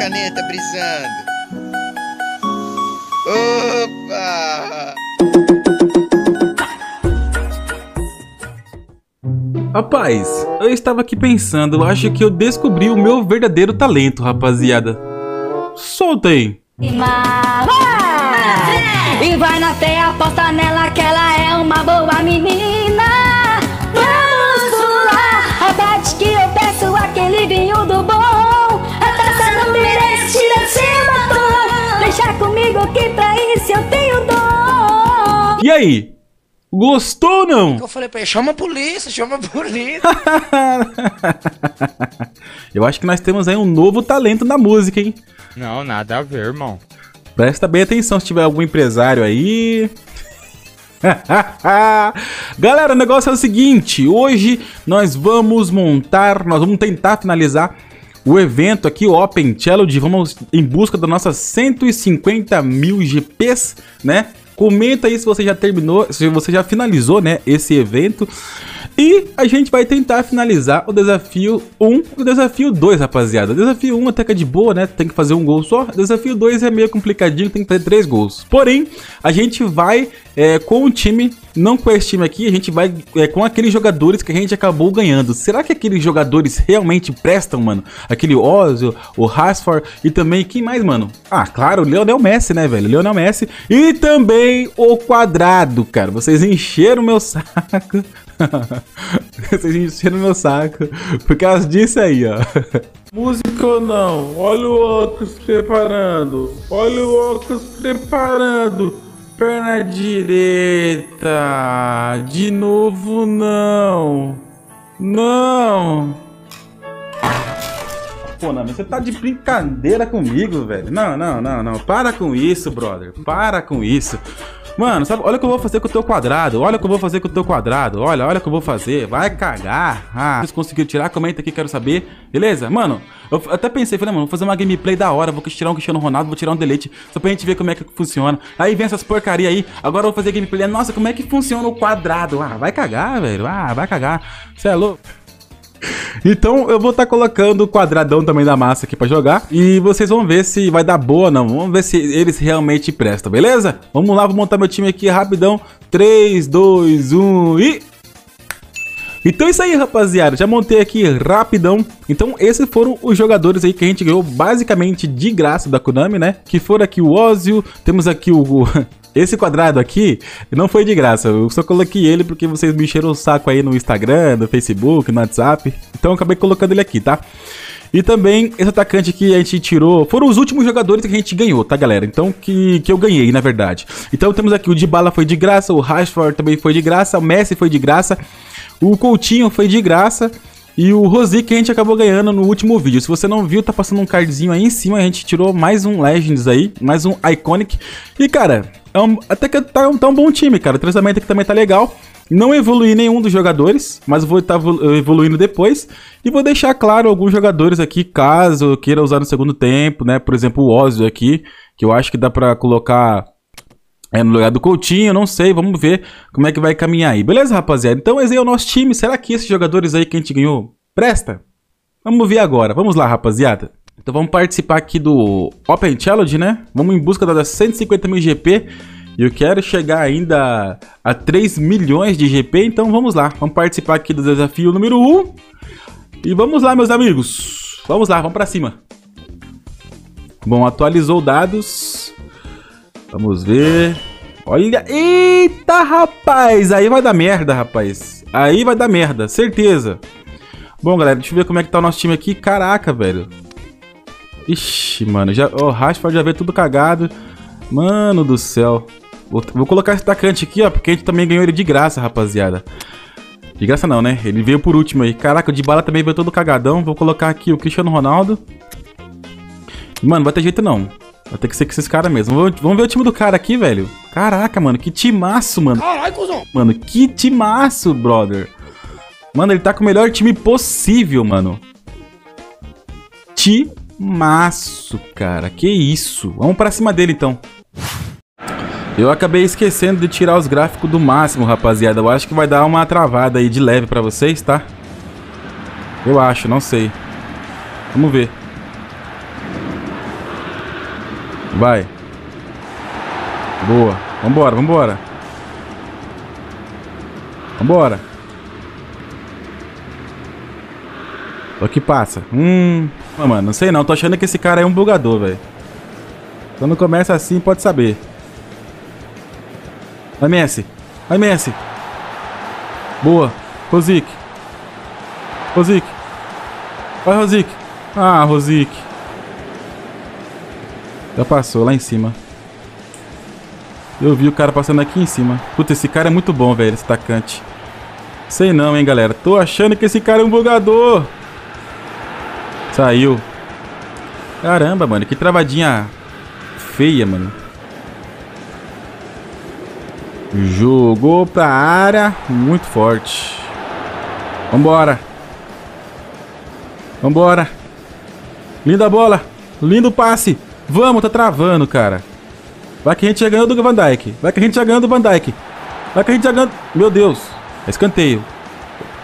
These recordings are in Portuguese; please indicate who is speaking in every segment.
Speaker 1: caneta brisando. Opa!
Speaker 2: Rapaz, eu estava aqui pensando, eu acho que eu descobri o meu verdadeiro talento, rapaziada. Solta aí.
Speaker 3: E vai na fé, aposta nela que ela é uma boa menina. Que pra isso eu tenho.
Speaker 2: E aí? Gostou ou não?
Speaker 1: Eu falei pra ele, chama a polícia, chama a polícia.
Speaker 2: eu acho que nós temos aí um novo talento na música, hein?
Speaker 4: Não, nada a ver, irmão.
Speaker 2: Presta bem atenção se tiver algum empresário aí. Galera, o negócio é o seguinte: hoje nós vamos montar, nós vamos tentar finalizar o evento aqui, o Open Challenge. Vamos em busca das nossas 150 mil GPs, né? Comenta aí se você já terminou, se você já finalizou, né, esse evento. E a gente vai tentar finalizar o desafio 1 e o desafio 2, rapaziada. O desafio 1 até que é de boa, né? Tem que fazer um gol só. O desafio 2 é meio complicadinho, tem que fazer 3 gols. Porém, a gente vai é, com o time, não com esse time aqui, a gente vai é, com aqueles jogadores que a gente acabou ganhando. Será que aqueles jogadores realmente prestam, mano? Aquele Ozil, o Rashford e também, quem mais, mano? Ah, claro, o Leonel Messi, né, velho? Leonel Messi e também o Quadrado, cara. Vocês encheram meu saco Vocês encheram meu saco por causa disso aí, ó.
Speaker 5: Música ou não? Olha o Ocus preparando. Olha o Ocus preparando. Perna direita. De novo, não. Não.
Speaker 2: Pô, Nami, você tá de brincadeira comigo, velho. Não, não, não, não. Para com isso, brother. Para com isso. Mano, sabe, olha o que eu vou fazer com o teu quadrado. Olha o que eu vou fazer com o teu quadrado. Olha, olha o que eu vou fazer. Vai cagar. Ah, vocês conseguiram tirar? Comenta aqui, quero saber. Beleza? Mano, eu até pensei, falei, mano, vou fazer uma gameplay da hora. Vou tirar um Cristiano Ronaldo, vou tirar um delete. Só pra gente ver como é que funciona. Aí vem essas porcaria aí. Agora eu vou fazer gameplay. Nossa, como é que funciona o quadrado? Ah, vai cagar, velho. Ah, vai cagar. Você é louco. Então eu vou estar tá colocando o quadradão também da massa aqui para jogar e vocês vão ver se vai dar boa ou não. Vamos ver se eles realmente prestam, beleza? Vamos lá, vou montar meu time aqui rapidão. 3, 2, 1 e... Então é isso aí, rapaziada. Já montei aqui rapidão. Então esses foram os jogadores aí que a gente ganhou basicamente de graça da Konami, né? Que foram aqui o Ozio, temos aqui o... Esse quadrado aqui não foi de graça, eu só coloquei ele porque vocês me encheram o saco aí no Instagram, no Facebook, no WhatsApp. Então eu acabei colocando ele aqui, tá? E também esse atacante que a gente tirou foram os últimos jogadores que a gente ganhou, tá, galera? Então, que, que eu ganhei, na verdade. Então temos aqui o Dybala foi de graça, o Rashford também foi de graça, o Messi foi de graça, o Coutinho foi de graça. E o Rosi que a gente acabou ganhando no último vídeo. Se você não viu, tá passando um cardzinho aí em cima. A gente tirou mais um Legends aí, mais um Iconic. E, cara, é um, até que tá um, tá um bom time, cara. O tratamento aqui também tá legal. Não evolui nenhum dos jogadores, mas vou estar tá evoluindo depois. E vou deixar claro alguns jogadores aqui, caso eu queira usar no segundo tempo, né? Por exemplo, o Ozio aqui, que eu acho que dá pra colocar é, no lugar do Coutinho, não sei, vamos ver como é que vai caminhar aí. Beleza, rapaziada? Então esse aí é o nosso time. Será que esses jogadores aí que a gente ganhou presta? Vamos ver agora. Vamos lá, rapaziada. Então vamos participar aqui do Open Challenge, né? Vamos em busca das 150 mil GP. E eu quero chegar ainda a 3 milhões de GP, então vamos lá. Vamos participar aqui do desafio número 1. E vamos lá, meus amigos. Vamos lá, vamos pra cima. Bom, atualizou dados. Vamos ver. Olha, eita, rapaz. Aí vai dar merda, rapaz. Aí vai dar merda, certeza. Bom, galera, deixa eu ver como é que tá o nosso time aqui. Caraca, velho. Ixi, mano, já, o Rashford já veio tudo cagado. Mano do céu. Vou, vou, colocar esse atacante aqui, ó, porque a gente também ganhou ele de graça, rapaziada. De graça não, né? Ele veio por último aí. Caraca, o de bala também veio todo cagadão. Vou colocar aqui o Cristiano Ronaldo. Mano, vai ter jeito não. Vai ter que ser com esses caras mesmo. Vamos, ver o time do cara aqui, velho. Caraca, mano, que timaço, mano. Caralho, cuzão. Mano, que timaço, brother. Mano, ele tá com o melhor time possível, mano. Timaço maço, cara. Que isso. Vamos pra cima dele, então. Eu acabei esquecendo de tirar os gráficos do máximo, rapaziada. Eu acho que vai dar uma travada aí de leve pra vocês, tá? Eu acho, não sei. Vamos ver. Vai. Boa. Vambora, vambora. Vambora. O que passa? Hum. Ah, mano, não sei não. Tô achando que esse cara é um bugador, velho. Quando começa assim, pode saber. Vai, Messi. Vai, Messi. Boa. Rosic. Rosic. Vai, Rosic. Ah, Rosic. Já passou lá em cima. Eu vi o cara passando aqui em cima. Puta, esse cara é muito bom, velho, esse atacante. Sei não, hein, galera. Tô achando que esse cara é um bugador. Saiu. Caramba, mano. Que travadinha feia, mano. Jogou pra área. Muito forte. Vambora. Vambora. Linda bola. Lindo passe. Vamos, tá travando, cara. Vai que a gente já ganhou do Van Dyke. Vai que a gente já ganhou do Van Dyke. Vai que a gente já ganhou... Meu Deus. Escanteio.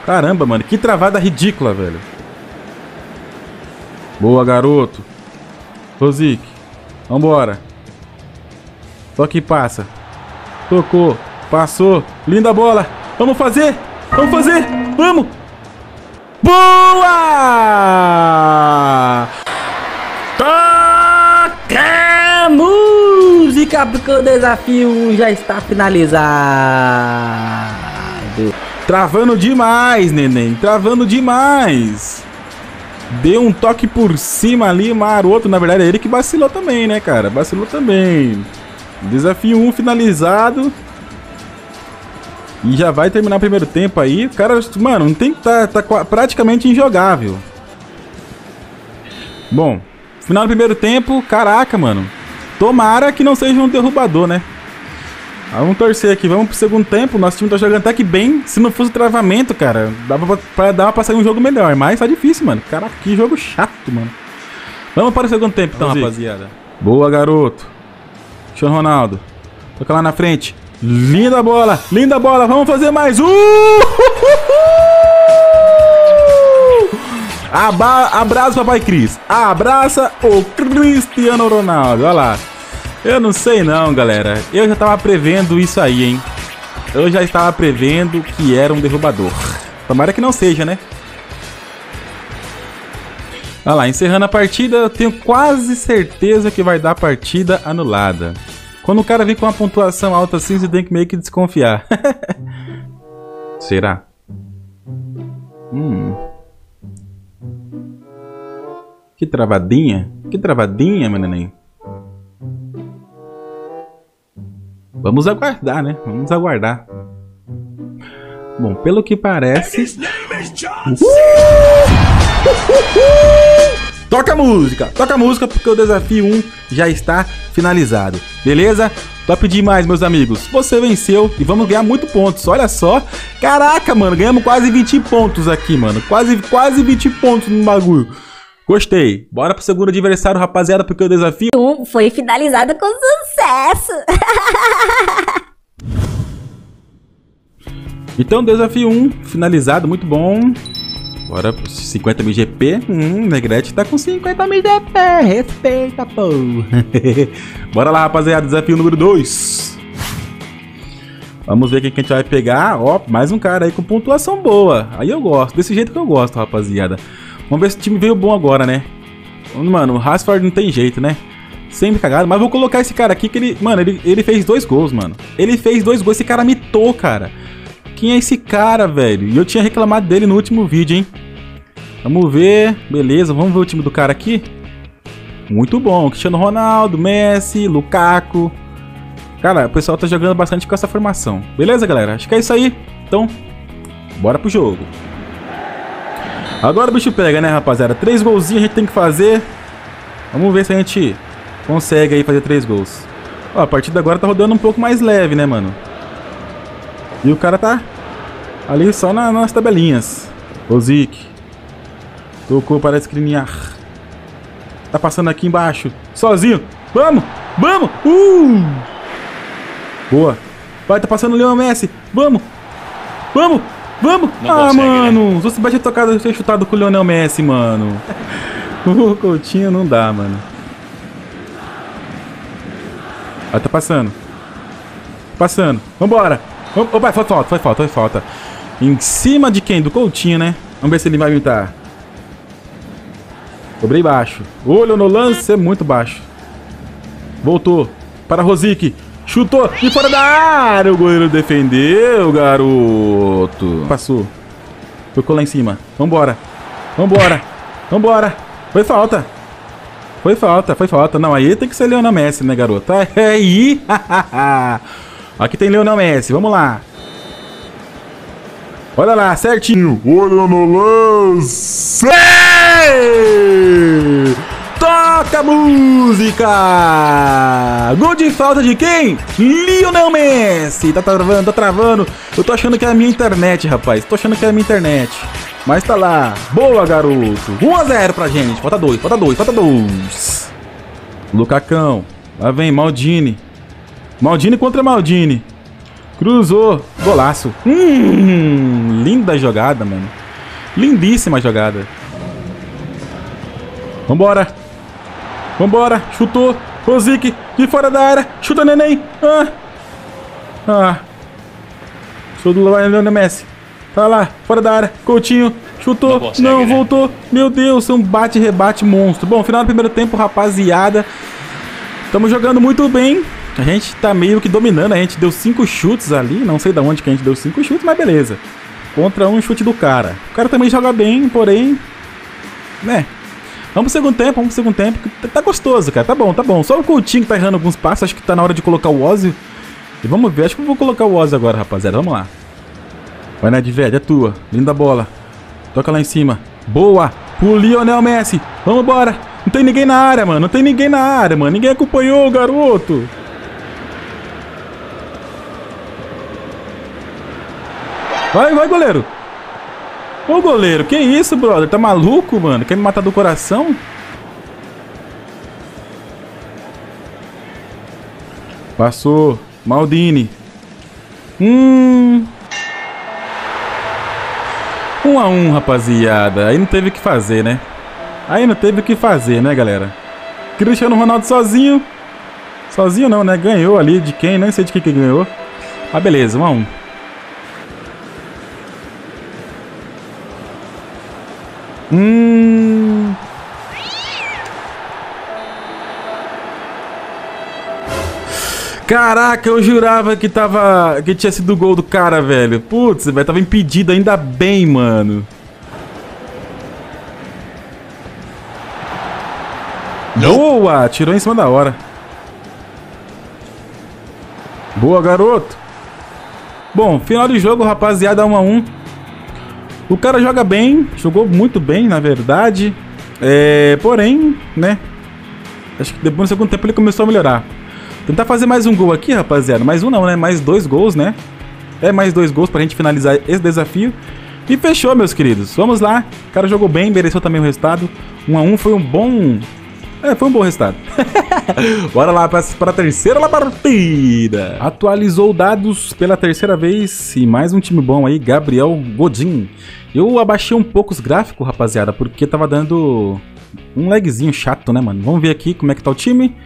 Speaker 2: Caramba, mano. Que travada ridícula, velho. Boa, garoto. Rosic. Vambora. Toque e passa. Tocou. Passou. Linda bola. Vamos fazer. Vamos fazer. Vamos. Boa!
Speaker 6: Porque o desafio já está finalizado.
Speaker 2: Travando demais, neném. Travando demais. Deu um toque por cima ali, maroto. Na verdade, é ele que vacilou também, né, cara? Vacilou também. Desafio 1 finalizado. E já vai terminar o primeiro tempo aí. O cara, mano, não tem que tá, tá praticamente injogável. Bom, final do primeiro tempo, caraca, mano. Tomara que não seja um derrubador, né? Vamos torcer aqui, vamos pro segundo tempo. Nosso time tá jogando até que bem. Se não fosse o travamento, cara, dava pra, pra dar pra sair um jogo melhor. Mas tá difícil, mano. Caraca, que jogo chato, mano. Vamos para o segundo tempo, então, rapaziada. Boa, garoto. Cristiano Ronaldo. Toca lá na frente. Linda bola, linda bola. Vamos fazer mais um. Aba abraço, papai Cris. Abraça o Cristiano Ronaldo. Olha lá. Eu não sei não, galera. Eu já tava prevendo isso aí, hein. Eu já estava prevendo que era um derrubador. Tomara que não seja, né? Olha lá, encerrando a partida, eu tenho quase certeza que vai dar partida anulada. Quando o cara vem com uma pontuação alta assim, você tem que meio que desconfiar. Será? Hum. Que travadinha. Que travadinha, meu neném. Vamos aguardar, né? Vamos aguardar. Bom, pelo que parece. Toca a música! Toca a música porque o desafio 1 já está finalizado. Beleza? Top demais, meus amigos. Você venceu e vamos ganhar muito pontos. Olha só. Caraca, mano. Ganhamos quase 20 pontos aqui, mano. Quase, quase 20 pontos no bagulho. Gostei. Bora pro segundo adversário, rapaziada, porque o desafio
Speaker 3: Um foi finalizado com sucesso.
Speaker 2: Então, desafio 1 finalizado, muito bom. Bora pro 50 mil GP. Hum, Negrete tá com 50 mil GP. Respeita, pô. Bora lá, rapaziada. Desafio número 2. Vamos ver quem que a gente vai pegar. Ó, mais um cara aí com pontuação boa. Aí eu gosto. Desse jeito que eu gosto, rapaziada. Vamos ver se o time veio bom agora, né? Mano, o Rashford não tem jeito, né? Sempre cagado. Mas vou colocar esse cara aqui que ele... Mano, ele, ele fez dois gols, mano. Ele fez dois gols. Esse cara mitou, cara. Quem é esse cara, velho? E eu tinha reclamado dele no último vídeo, hein? Vamos ver. Beleza, vamos ver o time do cara aqui. Muito bom. Cristiano Ronaldo, Messi, Lukaku. Cara, o pessoal tá jogando bastante com essa formação. Beleza, galera? Acho que é isso aí. Então, bora pro jogo. Agora o bicho pega, né, rapaziada? Três golzinhos a gente tem que fazer. Vamos ver se a gente consegue aí fazer três gols. Ó, a partida agora tá rodando um pouco mais leve, né, mano? E o cara tá ali só na, nas tabelinhas. Ozik. Tocou para escrinear. Tá passando aqui embaixo. Sozinho. Vamos! Vamos! Uh! Boa. Vai, tá passando o Leon Messi. Vamos! Vamos! Vamos!
Speaker 1: Não
Speaker 2: ah,
Speaker 1: consegue,
Speaker 2: mano! Se você tivesse tocado, ter chutado com o Lionel Messi, mano. o Coutinho não dá, mano. Aí tá passando. Passando. Vambora. Opa, foi falta, foi falta, foi falta. Em cima de quem? Do Coutinho, né? Vamos ver se ele vai imitar. Cobrei baixo. Olho no lance, é muito baixo. Voltou. Para Rosic. Chutou. E fora da área. O goleiro defendeu, garoto. Passou. Tocou lá em cima. Vambora. Vambora. Vambora. Foi falta. Foi falta, foi falta. Não, aí tem que ser Leonel Messi, né, garoto? É aí. Aqui tem Leonel Messi. Vamos lá. Olha lá, certinho.
Speaker 5: Olha no lance!
Speaker 2: Toca música! Gol de falta de quem? Lionel Messi! Tá travando, tá travando. Eu tô achando que é a minha internet, rapaz. Tô achando que é a minha internet. Mas tá lá. Boa, garoto. 1x0 pra gente. Falta dois, falta dois, falta dois. Lucacão. Lá vem Maldini. Maldini contra Maldini. Cruzou. Golaço. Hum, linda jogada, mano. Lindíssima jogada. Vambora. Vambora. Chutou. Rosic. De fora da área. Chuta, neném. Ah. Ah. Show do Lionel Messi. Tá lá. Fora da área. Coutinho. Chutou.
Speaker 1: Não
Speaker 2: Não,
Speaker 1: consegue, né?
Speaker 2: voltou. Meu Deus. É um bate-rebate monstro. Bom, final do primeiro tempo, rapaziada. Estamos jogando muito bem. A gente tá meio que dominando. A gente deu cinco chutes ali. Não sei de onde que a gente deu cinco chutes, mas beleza. Contra um chute do cara. O cara também joga bem, porém. Né? Vamos pro segundo tempo, vamos pro segundo tempo. tá- Tá gostoso, cara. Tá bom, tá bom. Só o Coutinho que tá errando alguns passos. Acho que tá na hora de colocar o Ozzy. E vamos ver. Acho que eu vou colocar o Ozzy agora, rapaziada. Vamos lá. Vai, Ned Velho, é tua. Linda bola. Toca lá em cima. Boa. O Lionel Messi. Vamos embora. Não tem ninguém na área, mano. Não tem ninguém na área, mano. Ninguém acompanhou o garoto. Vai, vai, goleiro. Ô, goleiro, que isso, brother? Tá maluco, mano? Quer me matar do coração? Passou. Maldini. Hum. Um a um, rapaziada. Aí não teve o que fazer, né? Aí não teve o que fazer, né, galera? Cristiano Ronaldo sozinho. Sozinho não, né? Ganhou ali de quem? Nem sei de quem que ganhou. Ah, beleza, um a um. Hum. Caraca, eu jurava que tava. que tinha sido o gol do cara, velho. Putz, velho, tava impedido ainda bem, mano. Boa! Tirou em cima da hora. Boa, garoto. Bom, final de jogo, rapaziada, 1 a 1 O cara joga bem, jogou muito bem, na verdade. É, porém, né? Acho que depois no segundo tempo ele começou a melhorar. Tentar fazer mais um gol aqui, rapaziada. Mais um não, né? Mais dois gols, né? É mais dois gols pra gente finalizar esse desafio. E fechou, meus queridos. Vamos lá. O cara jogou bem, mereceu também o resultado. 1 a 1 foi um bom. É, foi um bom resultado. Bora lá para a terceira partida. Atualizou dados pela terceira vez e mais um time bom aí, Gabriel Godin. Eu abaixei um pouco os gráficos, rapaziada, porque tava dando um lagzinho chato, né, mano? Vamos ver aqui como é que tá o time.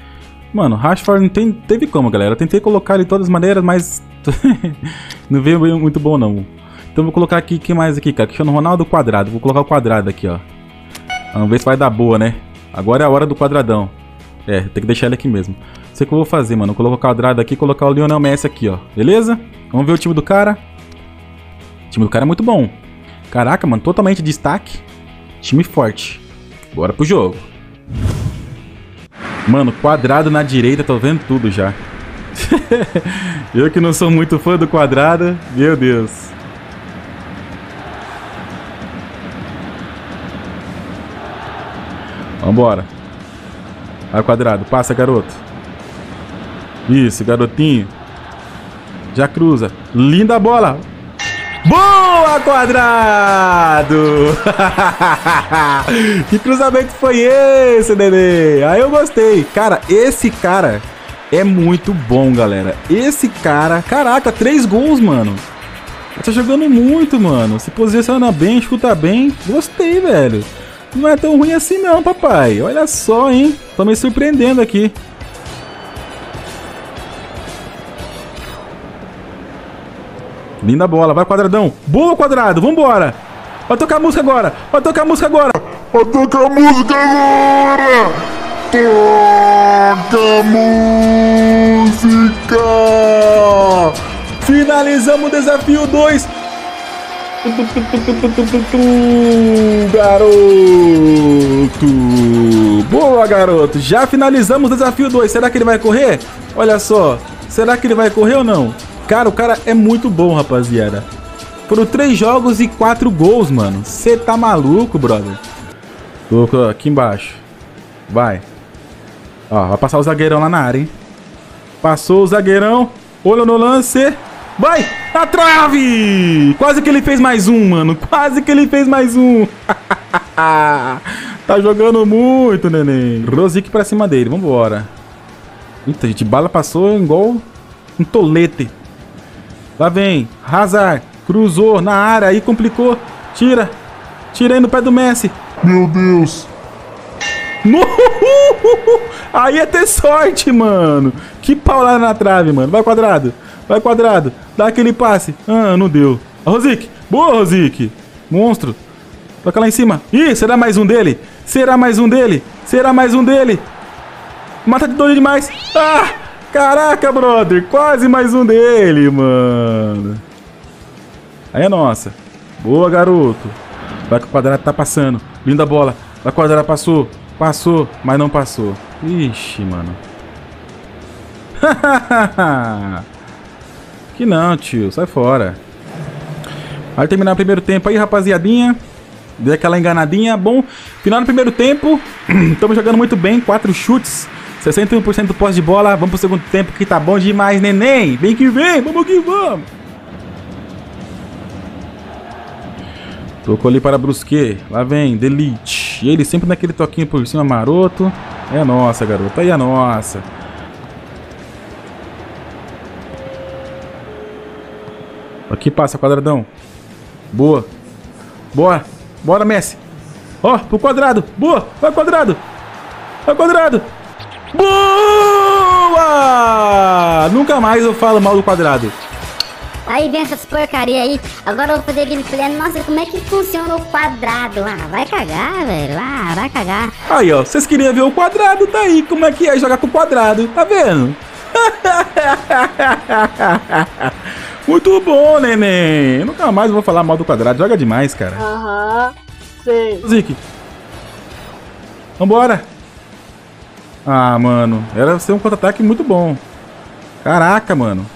Speaker 2: Mano, Rashford não tem, teve como, galera. Eu tentei colocar ele de todas as maneiras, mas não veio muito bom, não. Então vou colocar aqui, quem mais aqui, cara? Cristiano Ronaldo quadrado. Vou colocar o quadrado aqui, ó. Vamos ver se vai dar boa, né? Agora é a hora do quadradão. É, tem que deixar ele aqui mesmo. Sei o que eu vou fazer, mano. Colocar o quadrado aqui colocar o Lionel Messi aqui, ó. Beleza? Vamos ver o time do cara. O time do cara é muito bom. Caraca, mano, totalmente destaque. Time forte. Bora pro jogo. Mano, quadrado na direita, tô vendo tudo já. eu que não sou muito fã do quadrado, meu Deus. Vambora. Vai, quadrado. Passa, garoto. Isso, garotinho. Já cruza. Linda bola. Boa, quadrado! que cruzamento foi esse, Nenê? Aí eu gostei. Cara, esse cara é muito bom, galera. Esse cara... Caraca, três gols, mano. Tá jogando muito, mano. Se posiciona bem, chuta bem. Gostei, velho. Não é tão ruim assim não, papai. Olha só, hein? Tô me surpreendendo aqui. Linda bola. Vai, quadradão. Boa, quadrado. Vambora. Vai tocar a música agora. Vai tocar a música agora.
Speaker 5: Vai tocar a música agora. Toca música.
Speaker 2: Finalizamos o desafio 2. Garoto! Boa, garoto! Já finalizamos o desafio 2. Será que ele vai correr? Olha só. Será que ele vai correr ou não? Cara, o cara é muito bom, rapaziada. Foram três jogos e quatro gols, mano. Você tá maluco, brother? Tô aqui embaixo. Vai. Ó, vai passar o zagueirão lá na área, hein? Passou o zagueirão. Olho no lance. Vai! Na trave! Quase que ele fez mais um, mano. Quase que ele fez mais um. tá jogando muito, neném. Rosic pra cima dele. Vambora. Eita, gente. Bala passou igual um tolete. Lá vem. Hazard. Cruzou na área. Aí complicou. Tira. Tira aí no pé do Messi.
Speaker 5: Meu Deus!
Speaker 2: No! Aí é ter sorte, mano. Que paulada na trave, mano. Vai quadrado. Vai quadrado. Dá aquele passe. Ah, não deu. Rosic. Boa, Rosic. Monstro. Toca lá em cima. Ih, será mais um dele? Será mais um dele? Será mais um dele? Mata de dor demais. Ah! Caraca, brother. Quase mais um dele, mano. Aí é nossa. Boa, garoto. Vai que o quadrado tá passando. Linda bola. Vai quadrado passou. Passou, mas não passou. Ixi, mano. que não, tio. Sai fora. Vai terminar o primeiro tempo aí, rapaziadinha. Deu aquela enganadinha. Bom, final do primeiro tempo. Estamos jogando muito bem. Quatro chutes. 61% do posse de bola. Vamos pro segundo tempo que tá bom demais, neném. Vem que vem. Vamos que vamos. Tocou ali para Brusque. Lá vem, Delete. E ele sempre naquele toquinho por cima maroto. É nossa, garoto. Aí é nossa. Aqui passa, quadradão. Boa. Boa. Bora, Messi. Ó, pro quadrado. Boa. Vai, quadrado. Vai, quadrado. Boa! Nunca mais eu falo mal do quadrado.
Speaker 3: Aí vem essas porcaria aí. Agora eu vou fazer gameplay. Nossa, como é que funciona o quadrado? Ah, vai cagar, velho. Ah, vai cagar.
Speaker 2: Aí, ó. Vocês queriam ver o quadrado? Tá aí. Como é que é jogar com o quadrado? Tá vendo? Muito bom, neném. Nunca mais vou falar mal do quadrado. Joga demais, cara.
Speaker 6: Aham, sei.
Speaker 2: Zik. Vambora. Ah, mano. Era ser um contra-ataque muito bom. Caraca, mano.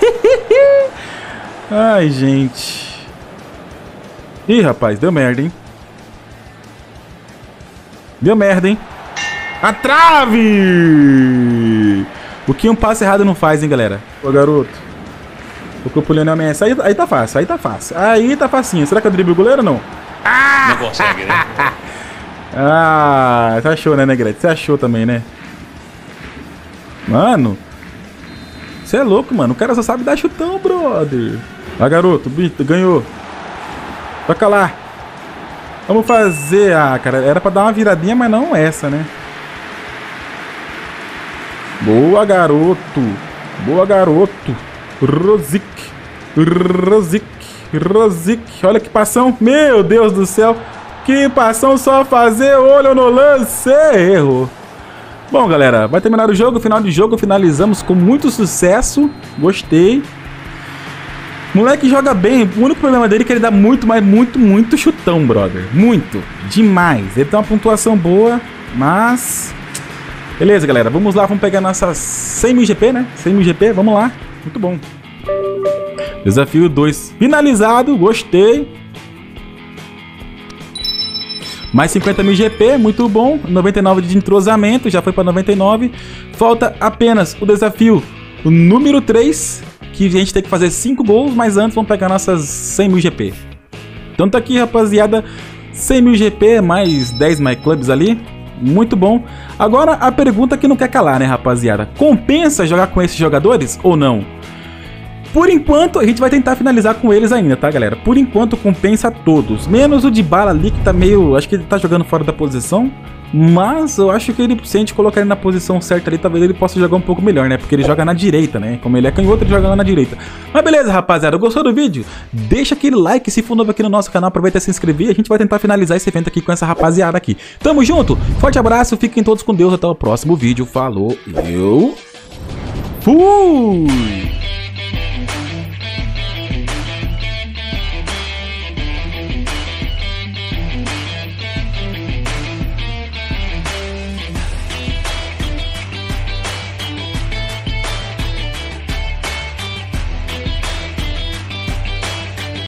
Speaker 2: Ai, gente. Ih, rapaz, deu merda, hein? Deu merda, hein? A trave! O que um passe errado não faz, hein, galera? Ô, garoto. Tocou pro Lionel Messi. Aí, aí tá fácil, aí tá fácil. Aí tá facinho. Será que eu drible o goleiro ou não?
Speaker 1: Não consegue, né?
Speaker 2: Ah, você achou, né, Negrete? Você achou também, né? Mano. Você é louco, mano. O cara só sabe dar chutão, brother. Vai, garoto. Bita, ganhou. Toca lá. Vamos fazer... Ah, cara, era pra dar uma viradinha, mas não essa, né? Boa, garoto. Boa, garoto. Rosic. Rosic. Rosic. Olha que passão. Meu Deus do céu. Que passão só fazer olho no lance. Erro. Bom, galera, vai terminar o jogo. Final de jogo, finalizamos com muito sucesso. Gostei. Moleque joga bem. O único problema dele é que ele dá muito, mas muito, muito chutão, brother. Muito. Demais. Ele tem uma pontuação boa, mas... Beleza, galera. Vamos lá. Vamos pegar nossa 100 mil GP, né? 100 mil GP. Vamos lá. Muito bom. Desafio 2 finalizado. Gostei. Mais 50 mil GP, muito bom. 99 de entrosamento, já foi para 99. Falta apenas o desafio número 3, que a gente tem que fazer 5 gols, mas antes vamos pegar nossas 100 mil GP. Então tá aqui, rapaziada. 100 mil GP, mais 10 My Clubs ali. Muito bom. Agora a pergunta que não quer calar, né, rapaziada? Compensa jogar com esses jogadores ou não? Por enquanto, a gente vai tentar finalizar com eles ainda, tá, galera? Por enquanto, compensa todos. Menos o de bala ali, que tá meio... Acho que ele tá jogando fora da posição. Mas eu acho que ele, se a gente colocar ele na posição certa ali, talvez ele possa jogar um pouco melhor, né? Porque ele joga na direita, né? Como ele é canhoto, ele joga lá na direita. Mas beleza, rapaziada. Gostou do vídeo? Deixa aquele like, se for novo aqui no nosso canal, aproveita e se inscrever. A gente vai tentar finalizar esse evento aqui com essa rapaziada aqui. Tamo junto, forte abraço, fiquem todos com Deus, até o próximo vídeo. Falou, eu... Fui!